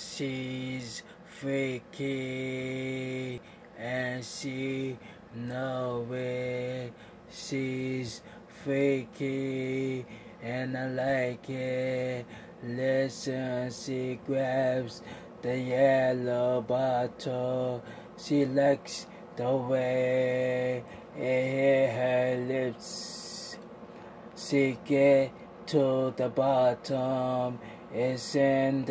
she's freaky and she know it. She's freaky and I like it. Listen, she grabs the yellow bottle. She likes the way it her lips. She get to the bottom. It's in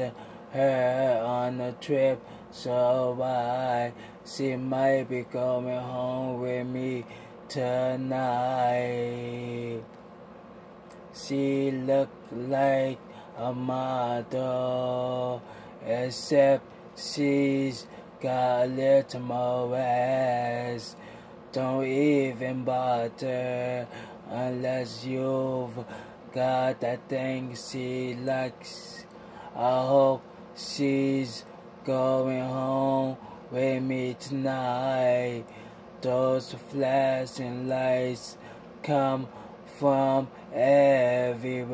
her on a trip, so I she might be coming home with me tonight. She look like a model, except she's got a little more ass. Don't even bother unless you've got that thing she likes. I hope she's going home with me tonight. Those flashing lights come from everywhere.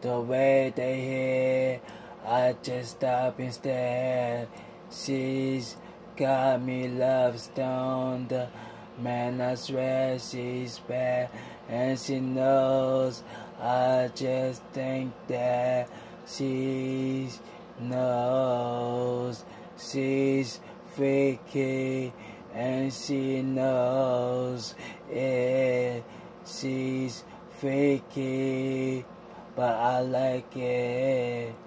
The way they hit, I just stop stare. She's got me love stoned. Man, I swear she's bad, and she knows. I just think that she knows she's freaky, and she knows it. She's freaky, but I like it.